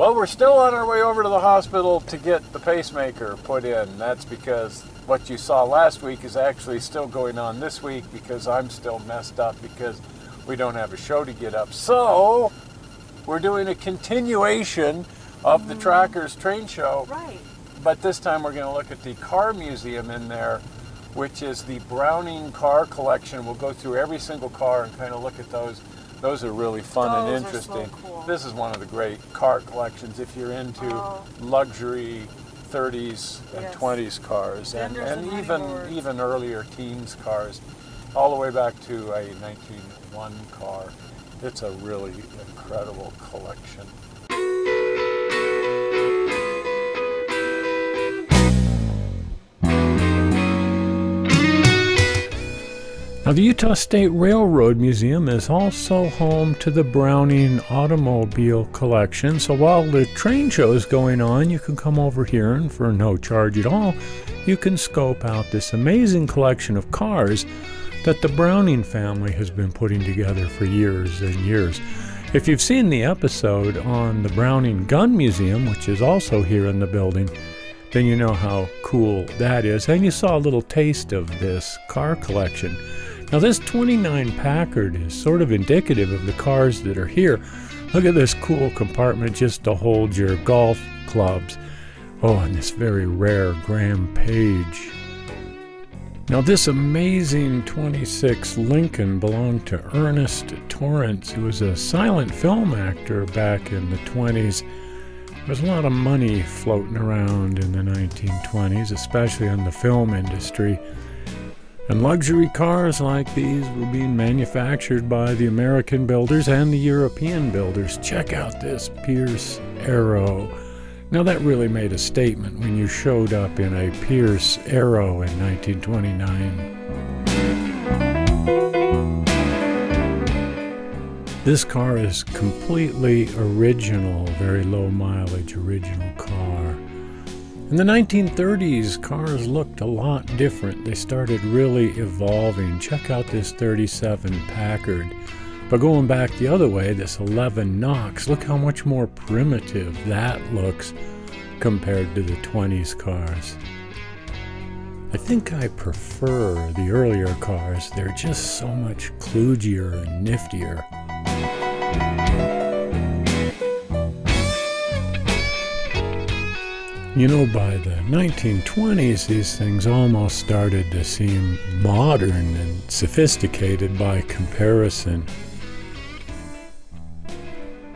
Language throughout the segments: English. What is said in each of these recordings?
Well, we're still on our way over to the hospital to get the pacemaker put in. That's because what you saw last week is actually still going on this week because I'm still messed up because we don't have a show to get up. So, we're doing a continuation of the mm. Trackers train show. Right. But this time we're going to look at the car museum in there, which is the Browning car collection. We'll go through every single car and kind of look at those. Those are really fun Those and are so interesting. cool. This is one of the great car collections if you're into Oh. luxury 30s and Yes. 20s cars and, and and even boards. even earlier teens cars, all the way back to a 1901 car. It's a really incredible collection. Now, the Utah State Railroad Museum is also home to the Browning Automobile Collection. So while the train show is going on, you can come over here and for no charge at all, you can scope out this amazing collection of cars that the Browning family has been putting together for years and years. If you've seen the episode on the Browning Gun Museum, which is also here in the building, then you know how cool that is. And you saw a little taste of this car collection. Now, this 29 Packard is sort of indicative of the cars that are here. Look at this cool compartment just to hold your golf clubs. Oh, and this very rare Graham-Paige. Now, this amazing 26 Lincoln belonged to Ernest Torrence, who was a silent film actor back in the 20s. There was a lot of money floating around in the 1920s, especially in the film industry. And luxury cars like these were being manufactured by the American builders and the European builders. Check out this Pierce Arrow. Now, that really made a statement when you showed up in a Pierce Arrow in 1929. This car is completely original, very low mileage original car. In the 1930s, cars looked a lot different. They started really evolving. Check out this 37 Packard. But going back the other way, this 11 Knox, look how much more primitive that looks compared to the 20s cars. I think I prefer the earlier cars. They're just so much kludgier and niftier. You know, by the 1920s, these things almost started to seem modern and sophisticated by comparison.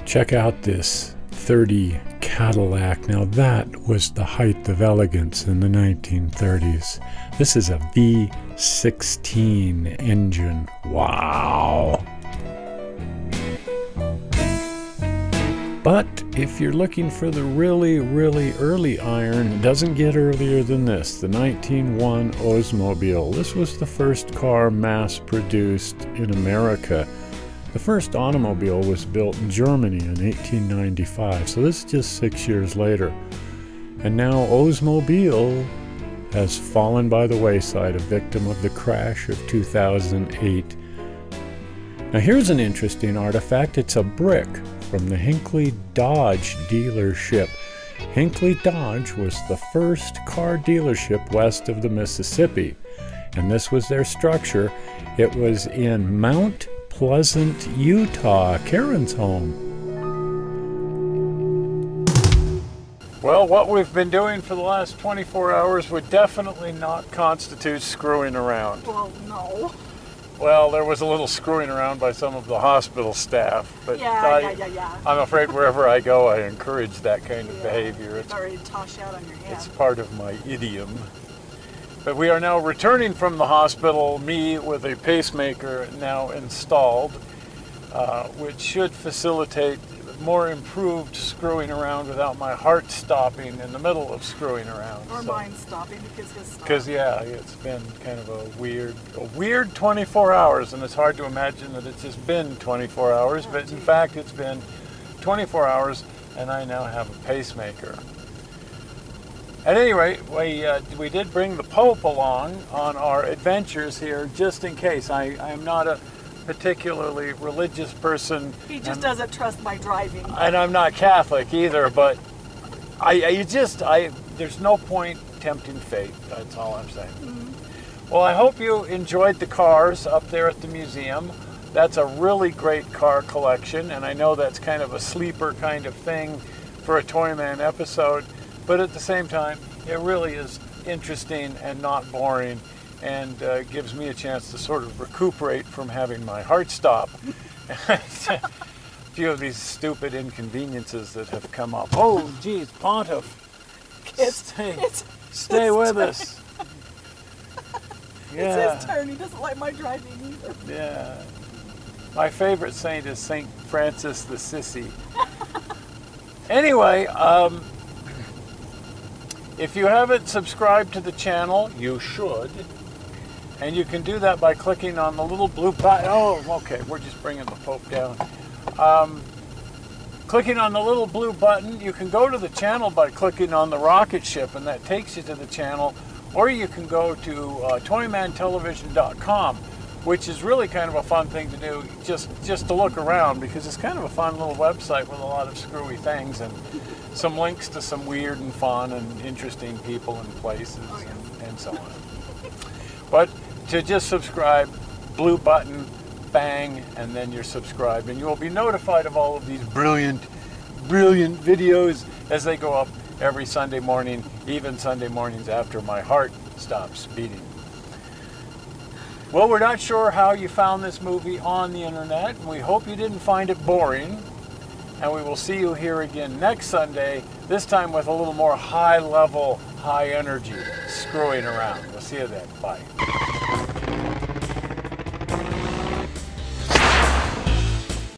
Check out this 30 Cadillac. Now, that was the height of elegance in the 1930s. This is a V16 engine. Wow! But if you're looking for the really, really early iron, it doesn't get earlier than this the 1901 Oldsmobile. This was the first car mass produced in America. The first automobile was built in Germany in 1895, so this is just six years later. And now Oldsmobile has fallen by the wayside, a victim of the crash of 2008. Now, here's an interesting artifact it's a brick from the Hinckley Dodge dealership. Hinckley Dodge was the first car dealership west of the Mississippi, and this was their structure. It was in Mount Pleasant, Utah, Karen's home. Well, what we've been doing for the last 24 hours would definitely not constitute screwing around. Well, no. Well, there was a little screwing around by some of the hospital staff, but Yeah, I, yeah, yeah, yeah. I'm afraid wherever I go, I encourage that kind of behavior. It's, It's already tossed out on your hand. it's part of my idiom. But we are now returning from the hospital, me with a pacemaker now installed, uh, which should facilitate more improved screwing around without my heart stopping in the middle of screwing around. or So- mine stopping because his stopped. because yeah, it's been kind of a weird, a weird 24 hours, and it's hard to imagine that it's just been 24 hours. But in fact, it's been 24 hours, and I now have a pacemaker. At any rate, we uh, we did bring the Pope along on our adventures here, just in case. I I am not a particularly religious person. He just and- doesn't trust my driving. and I'm not Catholic either, but I, I you just I there's no point tempting fate. That's all I'm saying. Mm-hmm. Well, I hope you enjoyed the cars up there at the museum. That's a really great car collection, and I know that's kind of a sleeper kind of thing for a Toyman episode, but at the same time, it really is interesting and not boring, and uh, gives me a chance to sort of recuperate from having my heart stop. a few of these stupid inconveniences that have come up. Oh, geez, Pontiff, It's, stay, it's, stay it's with turn. us. it's Yeah, his turn. He doesn't like my driving either. yeah. My favorite saint is Saint Francis the Sissy. Anyway, um, if you haven't subscribed to the channel, you should. And you can do that by clicking on the little blue button. Oh, okay, we're just bringing the Pope down. Um, clicking on the little blue button, you can go to the channel by clicking on the rocket ship, and that takes you to the channel. Or you can go to uh, toymantelevision.com, which is really kind of a fun thing to do, just just to look around because it's kind of a fun little website with a lot of screwy things and some links to some weird and fun and interesting people and places and, and so on. But to just subscribe, blue button, bang, and then you're subscribed, and you will be notified of all of these brilliant, brilliant videos as they go up every Sunday morning, even Sunday mornings after my heart stops beating. Well, we're not sure how you found this movie on the internet, and we hope you didn't find it boring. And we will see you here again next Sunday, this time with a little more high level, high energy screwing around. We'll see you then. Bye.